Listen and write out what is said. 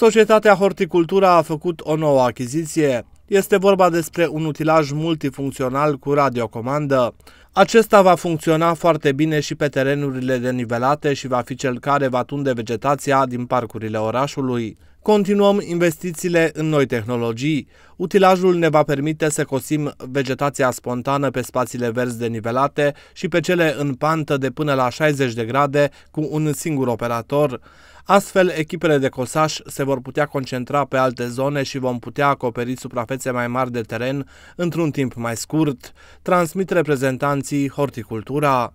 Societatea Horticultura a făcut o nouă achiziție. Este vorba despre un utilaj multifuncțional cu radiocomandă. Acesta va funcționa foarte bine și pe terenurile denivelate și va fi cel care va tunde vegetația din parcurile orașului. Continuăm investițiile în noi tehnologii. Utilajul ne va permite să cosim vegetația spontană pe spațiile verzi denivelate și pe cele în pantă de până la 60 de grade cu un singur operator. Astfel, echipele de cosaș se vor putea concentra pe alte zone și vom putea acoperi suprafețe mai mari de teren într-un timp mai scurt, transmit reprezentanții Horticultura.